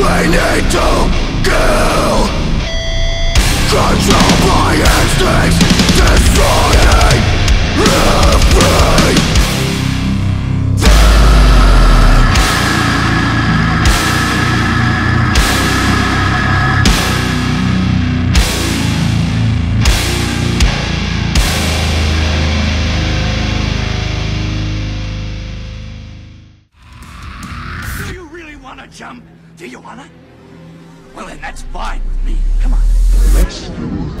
We need to kill. Control my instincts. Destroying Well, then that's fine with me. Come on. Let's do